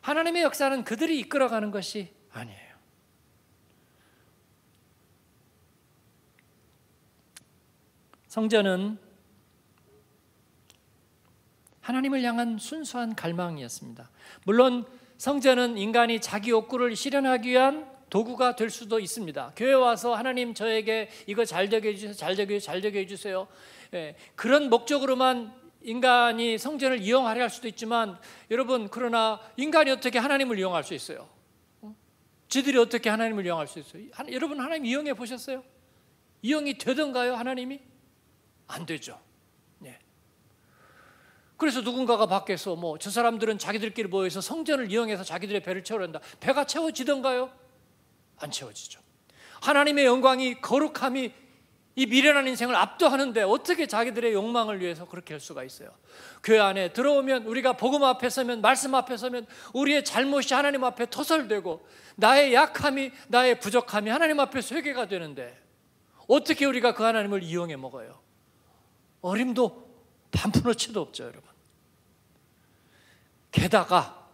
하나님의 역사는 그들이 이끌어가는 것이 아니에요. 성전은 하나님을 향한 순수한 갈망이었습니다. 물론 성전은 인간이 자기 욕구를 실현하기 위한 도구가 될 수도 있습니다. 교회 와서 하나님 저에게 이거 잘 되게 해주세요, 잘 되게 잘 되게 해주세요. 예, 그런 목적으로만 인간이 성전을 이용하려 할 수도 있지만 여러분 그러나 인간이 어떻게 하나님을 이용할 수 있어요? 어? 지들이 어떻게 하나님을 이용할 수 있어요? 하, 여러분 하나님 이용해 보셨어요? 이용이 되던가요 하나님이? 안 되죠. 네. 그래서 누군가가 밖에서 뭐 저 사람들은 자기들끼리 모여서 성전을 이용해서 자기들의 배를 채우란다. 배가 채워지던가요? 안 채워지죠. 하나님의 영광이 거룩함이 이 미련한 인생을 압도하는데 어떻게 자기들의 욕망을 위해서 그렇게 할 수가 있어요? 교회 안에 들어오면 우리가 복음 앞에 서면 말씀 앞에 서면 우리의 잘못이 하나님 앞에 토설되고 나의 약함이 나의 부족함이 하나님 앞에 회개가 되는데 어떻게 우리가 그 하나님을 이용해 먹어요? 어림도 반푼어치도 없죠, 여러분. 게다가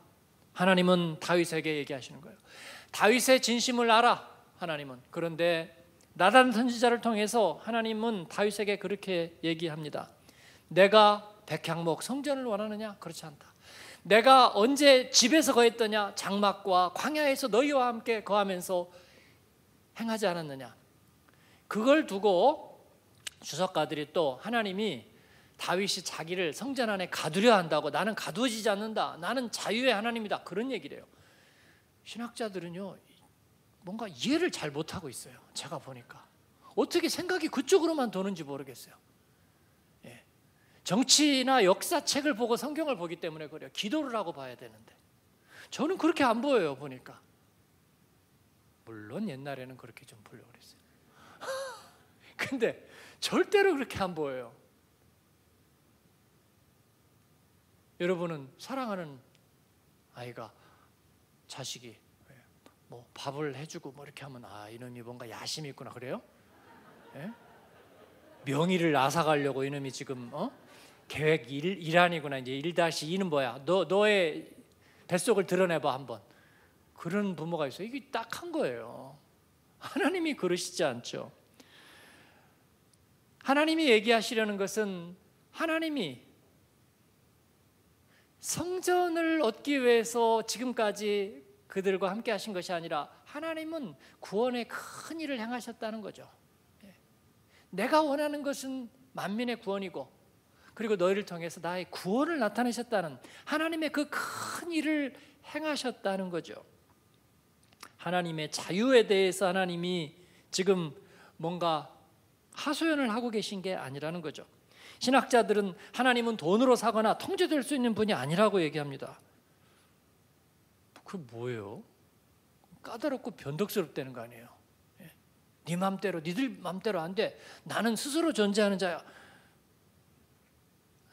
하나님은 다윗에게 얘기하시는 거예요. 다윗의 진심을 알아 하나님은 그런데 나단 선지자를 통해서 하나님은 다윗에게 그렇게 얘기합니다. 내가 백향목 성전을 원하느냐? 그렇지 않다. 내가 언제 집에서 거했더냐? 장막과 광야에서 너희와 함께 거하면서 행하지 않았느냐? 그걸 두고 주석가들이 또 하나님이 다윗이 자기를 성전 안에 가두려 한다고 나는 가두어지지 않는다. 나는 자유의 하나님이다. 그런 얘기를 해요. 신학자들은요. 뭔가 이해를 잘 못하고 있어요. 제가 보니까. 어떻게 생각이 그쪽으로만 도는지 모르겠어요. 예. 정치나 역사책을 보고 성경을 보기 때문에 그래요. 기도를 하고 봐야 되는데. 저는 그렇게 안 보여요, 보니까. 물론 옛날에는 그렇게 좀 보려고 그랬어요. 근데 절대로 그렇게 안 보여요. 여러분은 사랑하는 아이가 자식이 뭐 밥을 해주고 뭐 이렇게 하면 아 이놈이 뭔가 야심이 있구나 그래요? 예? 명의를 앗아가려고 이놈이 지금 어? 계획 일, 일안이구나 이제 1-2는 뭐야? 너 너의 뱃속을 드러내봐 한번. 그런 부모가 있어요. 이게 딱한 거예요. 하나님이 그러시지 않죠. 하나님이 얘기하시려는 것은 하나님이 성전을 얻기 위해서 지금까지 그들과 함께 하신 것이 아니라 하나님은 구원의 큰 일을 행하셨다는 거죠. 예. 내가 원하는 것은 만민의 구원이고 그리고 너희를 통해서 나의 구원을 나타내셨다는 하나님의 그 큰 일을 행하셨다는 거죠. 하나님의 자유에 대해서 하나님이 지금 뭔가 하소연을 하고 계신 게 아니라는 거죠. 신학자들은 하나님은 돈으로 사거나 통제될 수 있는 분이 아니라고 얘기합니다. 그 뭐예요? 까다롭고 변덕스럽다는 거 아니에요? 예. 네 맘대로, 니들 맘대로 안 돼. 나는 스스로 존재하는 자야.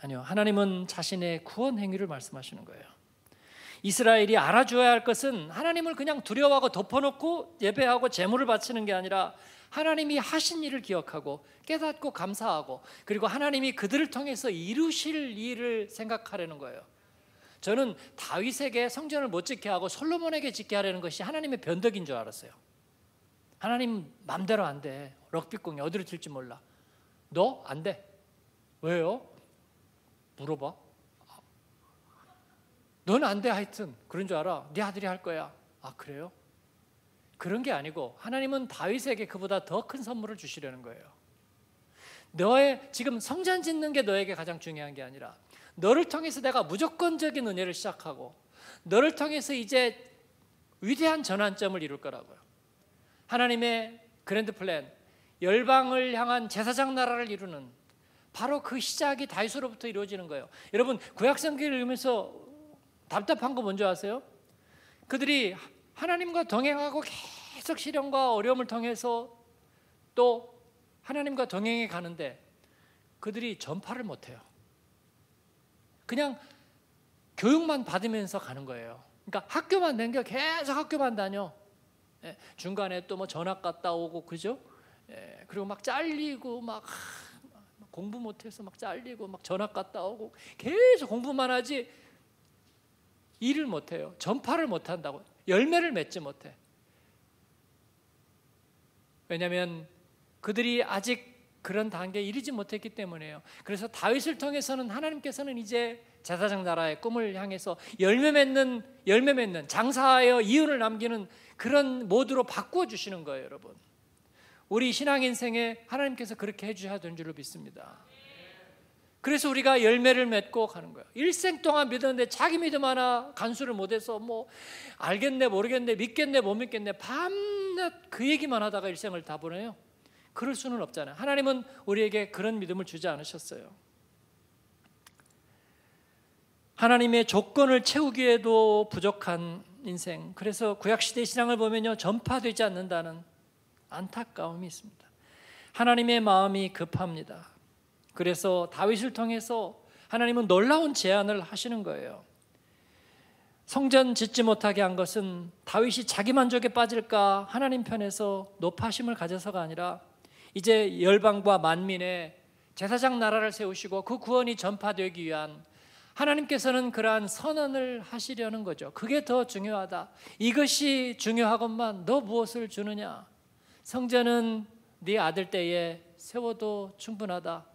아니요. 하나님은 자신의 구원 행위를 말씀하시는 거예요. 이스라엘이 알아줘야 할 것은 하나님을 그냥 두려워하고 덮어놓고 예배하고 제물을 바치는 게 아니라 하나님이 하신 일을 기억하고 깨닫고 감사하고 그리고 하나님이 그들을 통해서 이루실 일을 생각하려는 거예요. 저는 다윗에게 성전을 못 짓게 하고 솔로몬에게 짓게 하려는 것이 하나님의 변덕인 줄 알았어요. 하나님 맘대로 안 돼. 럭비공이 어디로 튈지 몰라. 너 안 돼. 왜요? 물어봐. 너는 안돼 하여튼 그런 줄 알아. 네 아들이 할 거야. 아 그래요? 그런 게 아니고 하나님은 다윗에게 그보다 더 큰 선물을 주시려는 거예요. 너의 지금 성전 짓는 게 너에게 가장 중요한 게 아니라 너를 통해서 내가 무조건적인 은혜를 시작하고 너를 통해서 이제 위대한 전환점을 이룰 거라고요. 하나님의 그랜드 플랜, 열방을 향한 제사장 나라를 이루는 바로 그 시작이 다윗으로부터 이루어지는 거예요. 여러분 구약 성경을 읽으면서 답답한 거 뭔지 아세요? 그들이 하나님과 동행하고 계속 시련과 어려움을 통해서 또 하나님과 동행해 가는데 그들이 전파를 못해요. 그냥 교육만 받으면서 가는 거예요. 그러니까 학교만 다녀 계속 학교만 다녀. 예, 중간에 또 뭐 전학 갔다 오고 그죠? 예, 그리고 막 잘리고 막 공부 못해서 막 잘리고 막 전학 갔다 오고 계속 공부만 하지 일을 못해요. 전파를 못한다고. 열매를 맺지 못해. 왜냐하면 그들이 아직 그런 단계에 이르지 못했기 때문에요. 그래서 다윗을 통해서는 하나님께서는 이제 제사장 나라의 꿈을 향해서 열매 맺는 열매 맺는 장사하여 이윤을 남기는 그런 모드로 바꾸어 주시는 거예요, 여러분. 우리 신앙 인생에 하나님께서 그렇게 해 주셔야 되는 줄로 믿습니다. 그래서 우리가 열매를 맺고 가는 거예요. 일생 동안 믿었는데 자기 믿음 하나 간수를 못해서 뭐 알겠네 모르겠네 믿겠네 못 믿겠네 밤낮 그 얘기만 하다가 일생을 다 보내요. 그럴 수는 없잖아요. 하나님은 우리에게 그런 믿음을 주지 않으셨어요. 하나님의 조건을 채우기에도 부족한 인생. 그래서 구약시대 신앙을 보면요. 전파되지 않는다는 안타까움이 있습니다. 하나님의 마음이 급합니다. 그래서 다윗을 통해서 하나님은 놀라운 제안을 하시는 거예요. 성전 짓지 못하게 한 것은 다윗이 자기 만족에 빠질까 하나님 편에서 높아심을 가져서가 아니라 이제 열방과 만민의 제사장 나라를 세우시고 그 구원이 전파되기 위한 하나님께서는 그러한 선언을 하시려는 거죠. 그게 더 중요하다. 이것이 중요하건만 너 무엇을 주느냐? 성전은 네 아들 때에 세워도 충분하다.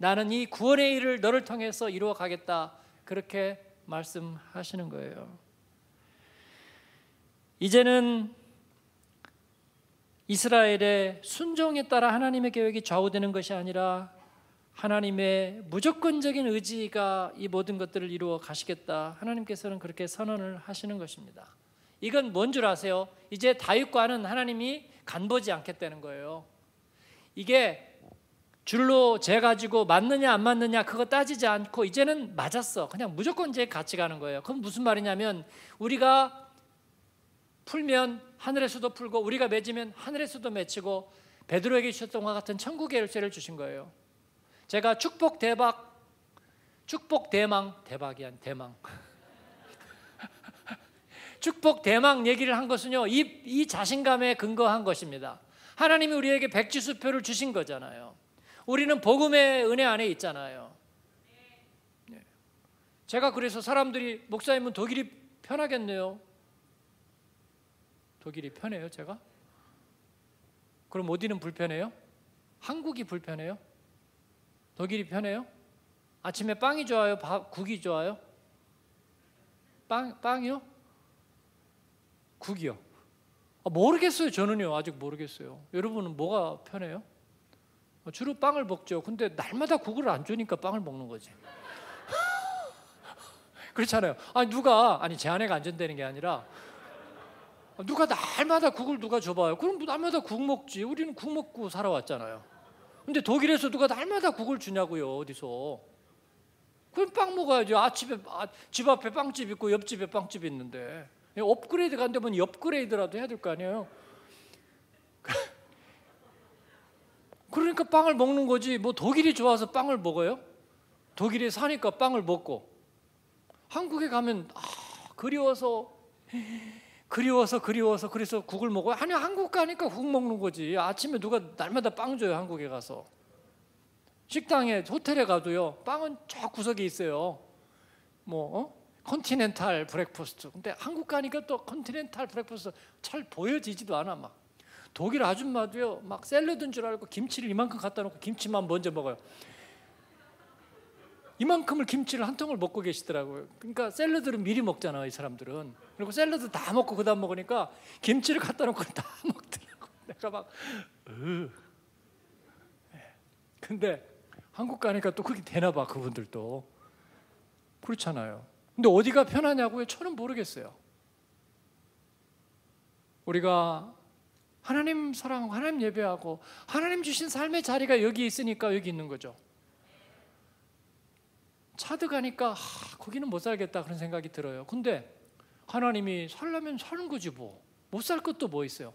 나는 이 구원의 일을 너를 통해서 이루어 가겠다. 그렇게 말씀하시는 거예요. 이제는 이스라엘의 순종에 따라 하나님의 계획이 좌우되는 것이 아니라 하나님의 무조건적인 의지가 이 모든 것들을 이루어 가시겠다. 하나님께서는 그렇게 선언을 하시는 것입니다. 이건 뭔 줄 아세요? 이제 다윗과는 하나님이 간보지 않겠다는 거예요. 이게 줄로 재 가지고 맞느냐 안 맞느냐 그거 따지지 않고 이제는 맞았어. 그냥 무조건 제 같이 가는 거예요. 그럼 무슨 말이냐면 우리가 풀면 하늘에서도 풀고 우리가 맺으면 하늘에서도 맺히고 베드로에게 주셨던 것 같은 천국의 열쇠를 주신 거예요. 제가 축복 대박 축복 대망 대박이 한 대망 축복 대망 얘기를 한 것은요 이, 이 자신감에 근거한 것입니다. 하나님이 우리에게 백지수표를 주신 거잖아요. 우리는 복음의 은혜 안에 있잖아요. 네. 제가 그래서 사람들이 목사님은 독일이 편하겠네요. 독일이 편해요, 제가? 그럼 어디는 불편해요? 한국이 불편해요? 독일이 편해요? 아침에 빵이 좋아요? 밥, 국이 좋아요? 빵, 빵이요? 국이요? 아, 모르겠어요, 저는요. 아직 모르겠어요. 여러분은 뭐가 편해요? 주로 빵을 먹죠. 근데 날마다 국을 안 주니까 빵을 먹는 거지. 그렇잖아요. 아니 누가 아니 제 아내가 안 준다는 게 아니라 누가 날마다 국을 누가 줘봐요. 그럼 날마다 국 먹지. 우리는 국 먹고 살아왔잖아요. 근데 독일에서 누가 날마다 국을 주냐고요. 어디서? 그럼 빵 먹어야죠. 아침에 아, 집 앞에 빵집 있고 옆집에 빵집 있는데 업그레이드 간다면 업그레이드라도 해야 될 거 아니에요. 그러니까 빵을 먹는 거지. 뭐 독일이 좋아서 빵을 먹어요? 독일에 사니까 빵을 먹고 한국에 가면 아, 그리워서 그리워서 그리워서 그래서 국을 먹어요. 아니 한국 가니까 국 먹는 거지. 아침에 누가 날마다 빵 줘요 한국에 가서. 식당에 호텔에 가도요 빵은 저 구석에 있어요. 뭐 어? continental breakfast. 근데 한국 가니까 또 continental breakfast 잘 보여지지도 않아 막. 독일 아줌마도요 막 샐러드인 줄 알고 김치를 이만큼 갖다 놓고 김치만 먼저 먹어요. 이만큼을 김치를 한 통을 먹고 계시더라고요. 그러니까 샐러드를 미리 먹잖아요, 이 사람들은. 그리고 샐러드 다 먹고 그다음 먹으니까 김치를 갖다 놓고 다 먹더라고. 내가 막 으. 네. 근데 한국 가니까 또 그게 되나 봐, 그분들도. 그렇잖아요. 근데 어디가 편하냐고요? 저는 모르겠어요. 우리가 하나님 사랑하고 하나님 예배하고 하나님 주신 삶의 자리가 여기 있으니까 여기 있는 거죠. 차드 가니까 아, 거기는 못 살겠다 그런 생각이 들어요. 근데 하나님이 살려면 사는 거지 뭐. 못 살 것도 뭐 있어요.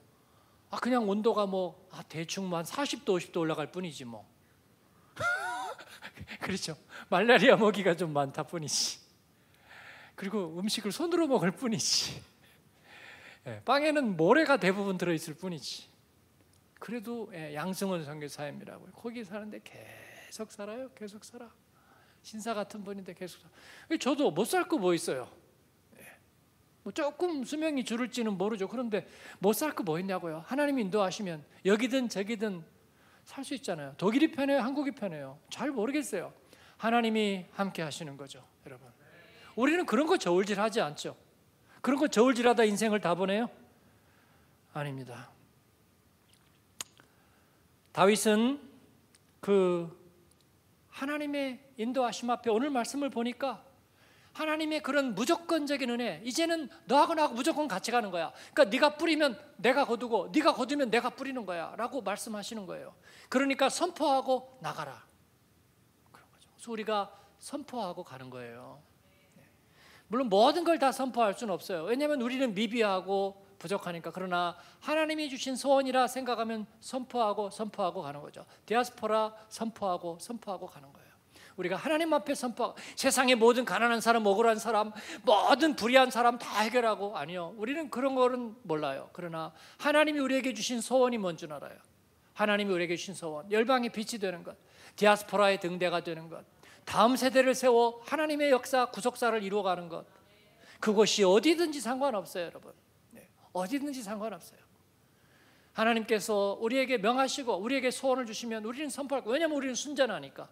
아 그냥 온도가 뭐 아, 대충 한 40도 50도 올라갈 뿐이지 뭐. 그렇죠. 말라리아 먹이가 좀 많다 뿐이지. 그리고 음식을 손으로 먹을 뿐이지. 예, 빵에는 모래가 대부분 들어 있을 뿐이지. 그래도 예, 양승원 선교사님이라고 거기 사는데 계속 살아요. 계속 살아. 신사 같은 분인데 계속 저도 못 살 거 뭐 있어요. 예. 뭐 조금 수명이 줄을지는 모르죠. 그런데 못 살 거 뭐 있냐고요. 하나님 인도하시면 여기든 저기든 살 수 있잖아요. 독일이 편해요, 한국이 편해요. 잘 모르겠어요. 하나님이 함께 하시는 거죠, 여러분. 우리는 그런 거 저울질하지 않죠. 그런 거 저울질하다 인생을 다 보내요? 아닙니다. 다윗은 그 하나님의 인도하심 앞에 오늘 말씀을 보니까 하나님의 그런 무조건적인 은혜 이제는 너하고 나하고 무조건 같이 가는 거야 그러니까 네가 뿌리면 내가 거두고 네가 거두면 내가 뿌리는 거야 라고 말씀하시는 거예요 그러니까 선포하고 나가라 그런 거죠 그래서 우리가 선포하고 가는 거예요 네. 물론 모든 걸 다 선포할 수는 없어요 왜냐하면 우리는 미비하고 부족하니까 그러나 하나님이 주신 소원이라 생각하면 선포하고 선포하고 가는 거죠. 디아스포라 선포하고 선포하고 가는 거예요. 우리가 하나님 앞에 선포 세상의 모든 가난한 사람, 억울한 사람, 모든 불의한 사람 다 해결하고 아니요. 우리는 그런 거는 몰라요. 그러나 하나님이 우리에게 주신 소원이 뭔지 알아요. 하나님이 우리에게 주신 소원, 열방의 빛이 되는 것, 디아스포라의 등대가 되는 것, 다음 세대를 세워 하나님의 역사 구속사를 이루어가는 것. 그것이 어디든지 상관없어요, 여러분. 어디든지 상관없어요. 하나님께서 우리에게 명하시고 우리에게 소원을 주시면 우리는 선포할 거예요. 왜냐하면 우리는 순전하니까.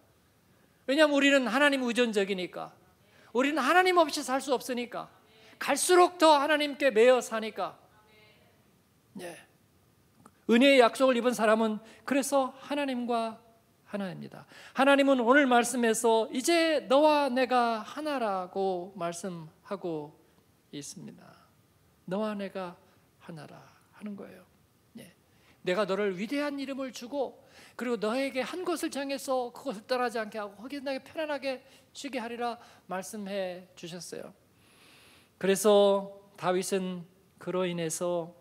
왜냐하면 우리는 하나님 의존적이니까. 우리는 하나님 없이 살 수 없으니까. 갈수록 더 하나님께 매여 사니까. 예. 은혜의 약속을 입은 사람은 그래서 하나님과 하나입니다. 하나님은 오늘 말씀에서 이제 너와 내가 하나라고 말씀하고 있습니다. 너와 내가 하나라 하는 거예요. 예. 내가 너를 위대한 이름을 주고 그리고 너에게 한 것을 정해서 그것을 떠나지 않게 하고 거기에 편안하게 쉬게 하리라 말씀해 주셨어요. 그래서 다윗은 그로 인해서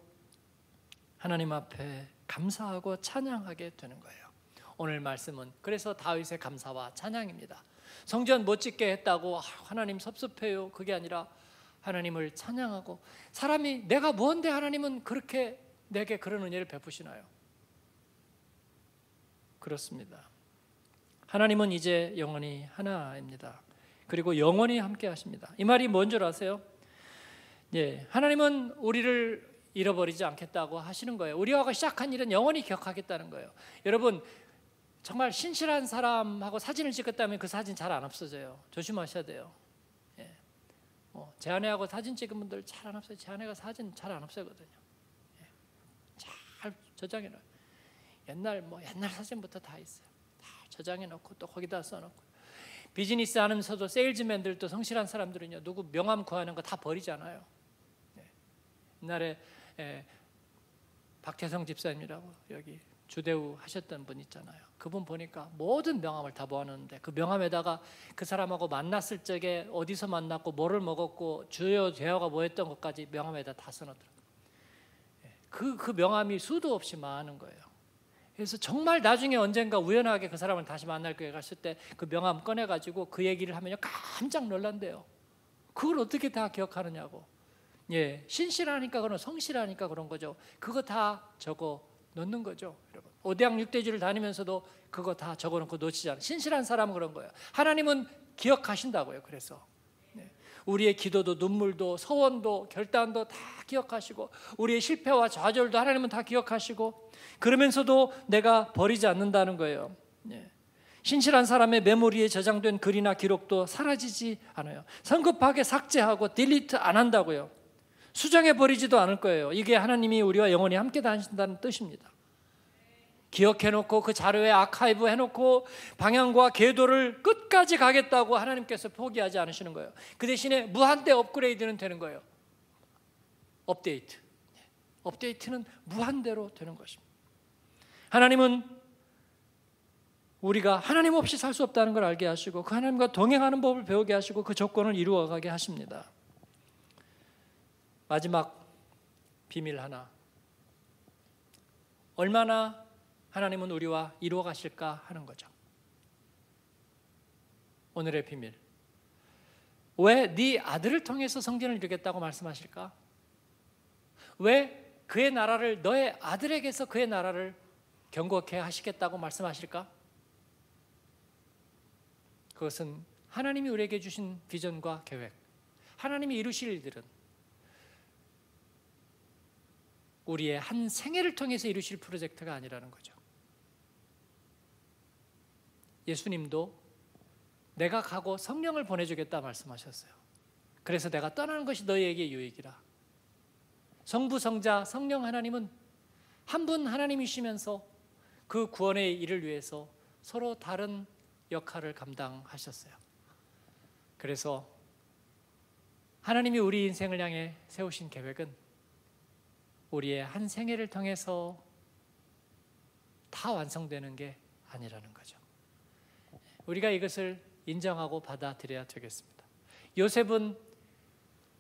하나님 앞에 감사하고 찬양하게 되는 거예요. 오늘 말씀은 그래서 다윗의 감사와 찬양입니다. 성전 못 짓게 했다고 아, 하나님 섭섭해요. 그게 아니라 하나님을 찬양하고 사람이 내가 뭔데 하나님은 그렇게 내게 그런 은혜를 베푸시나요? 그렇습니다. 하나님은 이제 영원히 하나입니다. 그리고 영원히 함께 하십니다. 이 말이 뭔 줄 아세요? 예, 하나님은 우리를 잃어버리지 않겠다고 하시는 거예요. 우리와 시작한 일은 영원히 기억하겠다는 거예요. 여러분 정말 신실한 사람하고 사진을 찍었다면 그 사진 잘 안 없어져요. 조심하셔야 돼요. 예. 뭐, 제 아내하고 사진 찍은 분들 잘 안 없어요. 제 아내가 사진 잘 안 없애거든요. 예. 잘 저장해 놔요. 옛날 뭐 옛날 사진부터 다 있어요. 다 저장해 놓고 또 거기다 써놓고 비즈니스 하면서도 세일즈맨들도 성실한 사람들은요 누구 명함 구하는 거 다 버리잖아요. 예. 옛날에 예, 박태성 집사님이라고 여기 주대우 하셨던 분 있잖아요. 그분 보니까 모든 명함을 다 모아놓는데 그 명함에다가 그 사람하고 만났을 적에 어디서 만났고 뭐를 먹었고 주요 대화가 뭐였던 것까지 명함에다 다 써놓더라고요. 그, 그 명함이 수도 없이 많은 거예요. 그래서 정말 나중에 언젠가 우연하게 그 사람을 다시 만날 거에 갔을 때 그 명함 꺼내가지고 그 얘기를 하면요 깜짝 놀란대요. 그걸 어떻게 다 기억하느냐고. 예, 신실하니까 그런 성실하니까 그런 거죠. 그거 다 적어 넣는 거죠, 여러분. 오대양 육대주를 다니면서도 그거 다 적어놓고 놓치지 않아. 신실한 사람은 그런 거예요. 하나님은 기억하신다고요. 그래서 네. 우리의 기도도 눈물도 서원도 결단도 다 기억하시고 우리의 실패와 좌절도 하나님은 다 기억하시고 그러면서도 내가 버리지 않는다는 거예요. 네. 신실한 사람의 메모리에 저장된 글이나 기록도 사라지지 않아요. 성급하게 삭제하고 딜리트 안 한다고요. 수정해 버리지도 않을 거예요. 이게 하나님이 우리와 영원히 함께 다니신다는 뜻입니다. 기억해 놓고 그 자료에 아카이브 해 놓고 방향과 궤도를 끝까지 가겠다고 하나님께서 포기하지 않으시는 거예요. 그 대신에 무한대 업그레이드는 되는 거예요. 업데이트. 업데이트는 무한대로 되는 것입니다. 하나님은 우리가 하나님 없이 살 수 없다는 걸 알게 하시고 그 하나님과 동행하는 법을 배우게 하시고 그 조건을 이루어 가게 하십니다. 마지막 비밀 하나. 얼마나 하나님은 우리와 이루어 가실까 하는 거죠. 오늘의 비밀. 왜 네 아들을 통해서 성전을 이루겠다고 말씀하실까? 왜 그의 나라를 너의 아들에게서 그의 나라를 경고케 하시겠다고 말씀하실까? 그것은 하나님이 우리에게 주신 비전과 계획, 하나님이 이루실 일들은 우리의 한 생애를 통해서 이루실 프로젝트가 아니라는 거죠. 예수님도 내가 가고 성령을 보내주겠다 말씀하셨어요. 그래서 내가 떠나는 것이 너희에게 유익이라. 성부, 성자, 성령 하나님은 한 분 하나님이시면서 그 구원의 일을 위해서 서로 다른 역할을 감당하셨어요. 그래서 하나님이 우리 인생을 향해 세우신 계획은 우리의 한 생애를 통해서 다 완성되는 게 아니라는 거죠. 우리가 이것을 인정하고 받아들여야 되겠습니다. 요셉은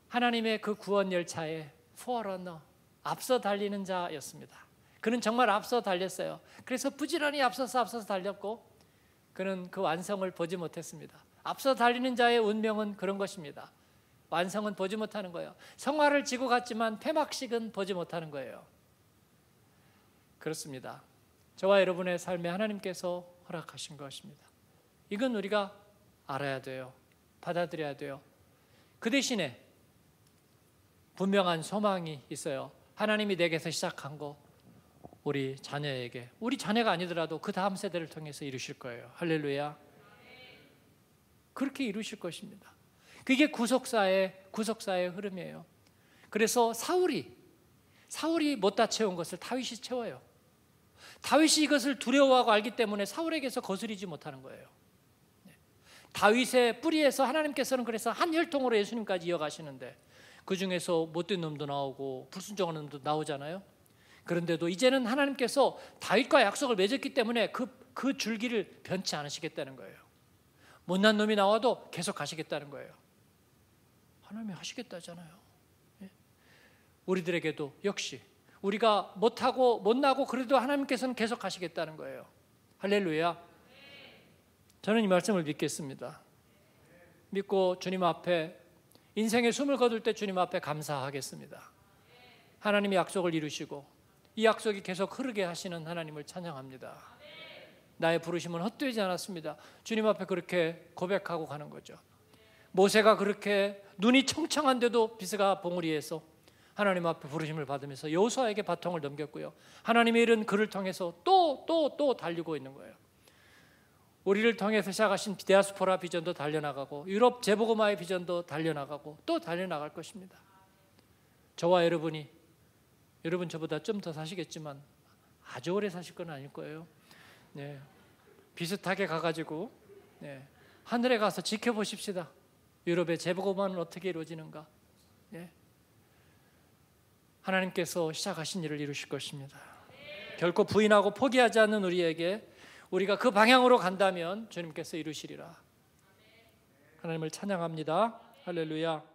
하나님의 그 구원 열차에 포어러너 앞서 달리는 자였습니다. 그는 정말 앞서 달렸어요. 그래서 부지런히 앞서서 앞서서 달렸고 그는 그 완성을 보지 못했습니다. 앞서 달리는 자의 운명은 그런 것입니다. 완성은 보지 못하는 거예요. 성화를 지고 갔지만 폐막식은 보지 못하는 거예요. 그렇습니다. 저와 여러분의 삶에 하나님께서 허락하신 것입니다. 이건 우리가 알아야 돼요. 받아들여야 돼요. 그 대신에 분명한 소망이 있어요. 하나님이 내게서 시작한 거 우리 자녀에게 우리 자녀가 아니더라도 그 다음 세대를 통해서 이루실 거예요. 할렐루야. 그렇게 이루실 것입니다. 그게 구속사의 구속사의 흐름이에요. 그래서 사울이 사울이 못다 채운 것을 다윗이 채워요. 다윗이 이것을 두려워하고 알기 때문에 사울에게서 거스리지 못하는 거예요. 네. 다윗의 뿌리에서 하나님께서는 그래서 한 혈통으로 예수님까지 이어가시는데 그 중에서 못된 놈도 나오고 불순종하는 놈도 나오잖아요. 그런데도 이제는 하나님께서 다윗과 약속을 맺었기 때문에 그, 그 줄기를 변치 않으시겠다는 거예요. 못난 놈이 나와도 계속 가시겠다는 거예요. 하나님이 하시겠다잖아요. 예? 우리들에게도 역시 우리가 못하고 못나고 그래도 하나님께서는 계속 가시겠다는 거예요. 할렐루야. 저는 이 말씀을 믿겠습니다. 믿고 주님 앞에 인생의 숨을 거둘 때 주님 앞에 감사하겠습니다. 하나님이 약속을 이루시고 이 약속이 계속 흐르게 하시는 하나님을 찬양합니다. 나의 부르심은 헛되지 않았습니다. 주님 앞에 그렇게 고백하고 가는 거죠. 모세가 그렇게 눈이 청청한데도 비스가 봉우리에서 하나님 앞에 부르심을 받으면서 여호수아에게 바통을 넘겼고요. 하나님의 일은 그를 통해서 또 또 또 달리고 있는 거예요. 우리를 통해서 시작하신 디아스포라 비전도 달려나가고 유럽 재보고마의 비전도 달려나가고 또 달려나갈 것입니다. 저와 여러분이 여러분 저보다 좀 더 사시겠지만 아주 오래 사실 건 아닐 거예요. 네. 비슷하게 가가지고 네. 하늘에 가서 지켜보십시다. 유럽의 재보고만은 어떻게 이루어지는가? 네. 하나님께서 시작하신 일을 이루실 것입니다. 결코 부인하고 포기하지 않는 우리에게 우리가 그 방향으로 간다면 주님께서 이루시리라. 하나님을 찬양합니다. 할렐루야.